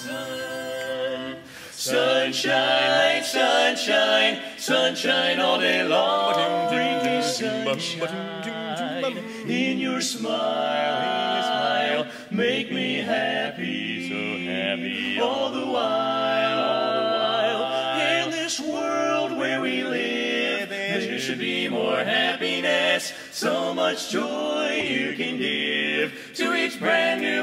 sun. Sunshine, sunshine, sunshine all day long. Sunshine in your smile. Make me happy, so happy all the while. In this world where we live, there should be more happiness, so much joy you can give to each new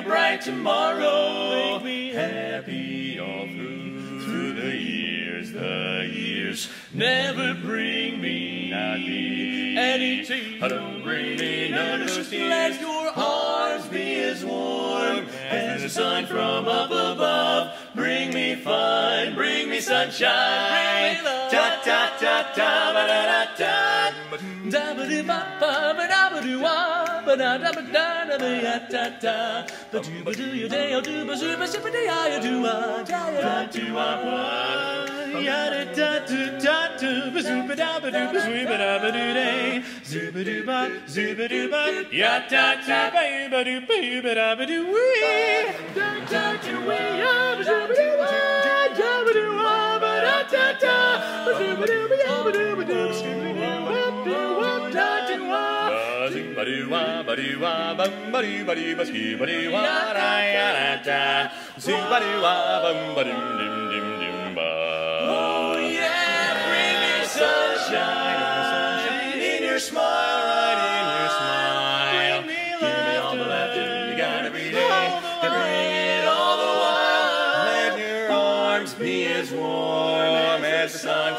bright tomorrow. Make me happy all through, through the years, the years. Never bring me, not me, any. Don't bring me none of those tears. Let your arms be as warm as the sun from up above. Bring me fun, bring me sunshine. Bring me love. Ta ta ta ta ba da da da. Da ba do ba ba ba da ba do ba da da ba da da ba ya ta ta. Ba do ba do your day, oh do ba zoo ba zip ba da ya ya do wa da ya da do wa. Ya da da do da do ba zoo ba da ba do ba zoo ba da ba do day. Zoo ba do ba zoo ba do ba ya ta ta ba you ba do ba da ba do wee. Da da do wee Ba-doo-ba-doo-wa, ba-doo-wa, bum, ba-doo, ba-doo, ba-skoo, ba-doo-wa, da-ya-da-da. Zoo-ba-doo-wa, bum, ba-doom, dim, dim, dim, ba. Oh, yeah, bring me sunshine in your smile, right in your smile. Give me all the laughter you got every day, and bring it all the while. Let your arms be as warm as the sun